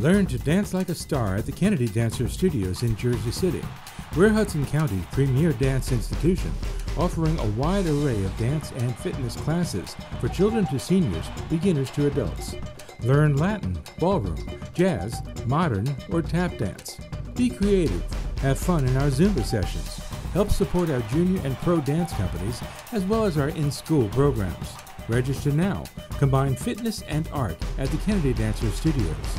Learn to dance like a star at the Kennedy Dancer Studios in Jersey City. We're Hudson County's premier dance institution, offering a wide array of dance and fitness classes for children to seniors, beginners to adults. Learn Latin, ballroom, jazz, modern, or tap dance. Be creative. Have fun in our Zumba sessions. Help support our junior and pro dance companies as well as our in school programs. Register now. Combine fitness and art at the Kennedy Dancer Studios.